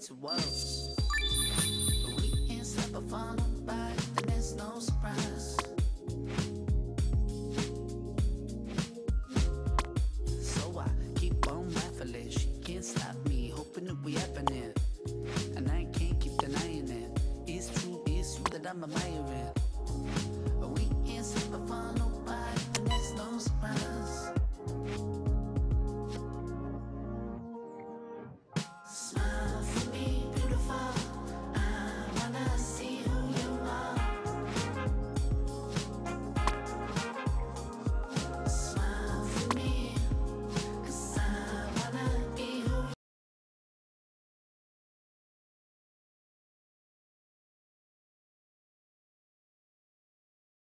its woes. We can't stop a fun by, and there's no surprise.